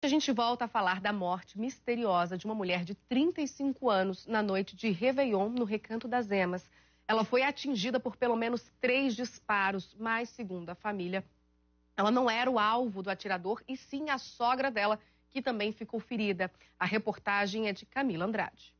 A gente volta a falar da morte misteriosa de uma mulher de 35 anos na noite de Réveillon, no Recanto das Emas. Ela foi atingida por pelo menos três disparos, mas, segundo a família, ela não era o alvo do atirador e sim a sogra dela, que também ficou ferida. A reportagem é de Camila Andrade.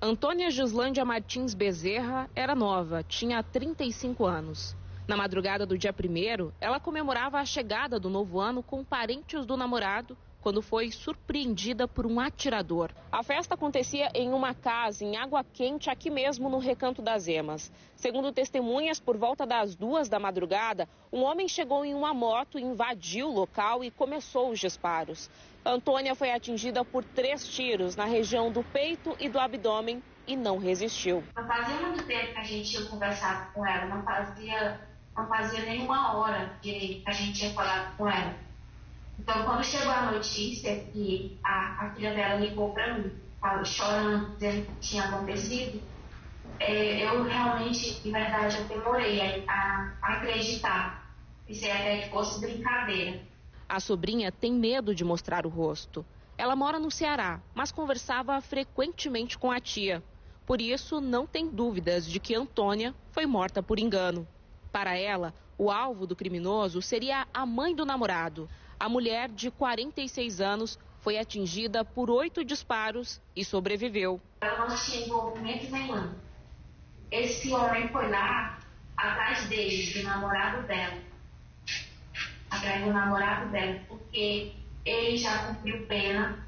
Antônia Gislândia Martins Bezerra era nova, tinha 35 anos. Na madrugada do dia 1 ela comemorava a chegada do novo ano com parentes do namorado quando foi surpreendida por um atirador. A festa acontecia em uma casa em Água Quente, aqui mesmo no Recanto das Emas. Segundo testemunhas, por volta das duas da madrugada, um homem chegou em uma moto, invadiu o local e começou os disparos. Antônia foi atingida por três tiros na região do peito e do abdômen e não resistiu. Não fazia muito tempo que a gente tinha conversado com ela, não fazia não fazia nem uma hora que a gente tinha falado com ela. Então, quando chegou a notícia que a, a filha dela ligou para mim, chorando, dizendo que tinha acontecido, é, eu realmente, de verdade, eu demorei a, a acreditar. Pensei até que fosse brincadeira. A sobrinha tem medo de mostrar o rosto. Ela mora no Ceará, mas conversava frequentemente com a tia. Por isso, não tem dúvidas de que Antônia foi morta por engano. Para ela, o alvo do criminoso seria a mãe do namorado. A mulher de 46 anos foi atingida por oito disparos e sobreviveu. Ela não tinha envolvimento nenhum. Esse homem foi lá atrás dele, do namorado dela. Atrás do namorado dela, porque ele já cumpriu pena.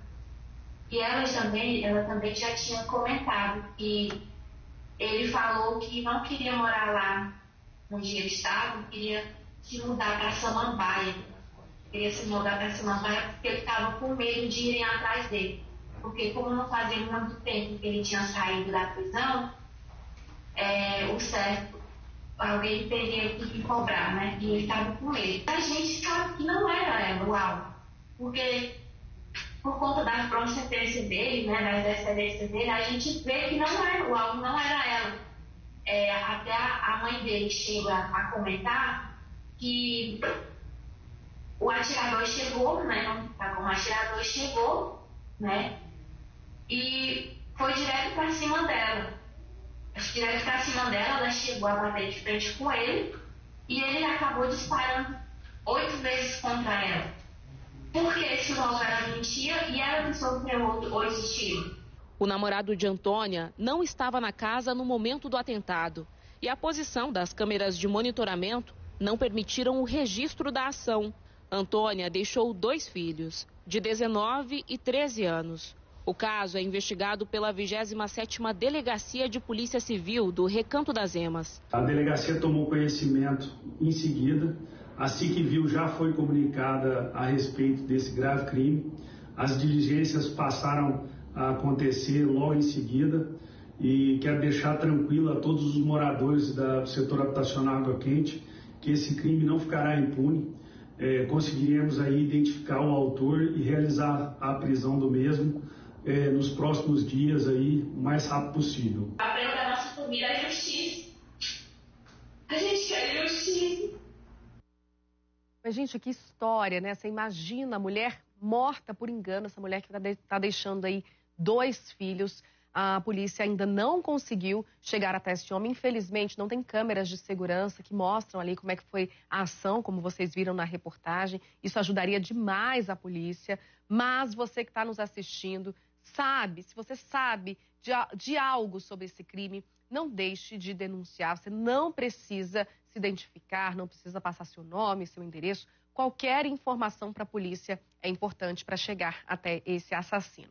E ela também, ela também já tinha comentado que ele falou que não queria morar lá onde ele estava, queria se mudar para Samambaia. Queria se mudar para Samambaia porque ele estava com medo de irem atrás dele. Porque como não fazia muito tempo que ele tinha saído da prisão, é, o certo, alguém teria que cobrar, né? E ele estava com medo. A gente sabe que não era ela o alvo. Porque por conta das procedências dele, né, das descendências dele, a gente vê que não era o alvo, não era ela é, até a, mãe dele chega a comentar que o atirador chegou, né? Não tá o atirador chegou, né? E foi direto para cima dela. Direto para cima dela, ela chegou a bater de frente com ele e ele acabou disparando oito vezes contra ela. Porque esse logo era mentira e ela que sofreu oito tiros. O namorado de Antônia não estava na casa no momento do atentado e a posição das câmeras de monitoramento não permitiram o registro da ação. Antônia deixou dois filhos, de 19 e 13 anos. O caso é investigado pela 27ª Delegacia de Polícia Civil do Recanto das Emas. A delegacia tomou conhecimento em seguida. Assim que viu, já foi comunicada a respeito desse grave crime. As diligências passaram a acontecer logo em seguida e quero deixar tranquilo a todos os moradores do setor habitacional Água Quente que esse crime não ficará impune. É, conseguiremos aí identificar o autor e realizar a prisão do mesmo é, nos próximos dias aí, o mais rápido possível. A pena da nossa família é justiça. A gente quer justiça. Mas, gente, que história, né? Você imagina a mulher morta por engano, essa mulher que está de, tá deixando aí dois filhos. A polícia ainda não conseguiu chegar até esse homem. Infelizmente, não tem câmeras de segurança que mostram ali como é que foi a ação, como vocês viram na reportagem. Isso ajudaria demais a polícia. Mas você que está nos assistindo, sabe, se você sabe de, de algo sobre esse crime, não deixe de denunciar. Você não precisa se identificar, não precisa passar seu nome, seu endereço. Qualquer informação para a polícia é importante para chegar até esse assassino.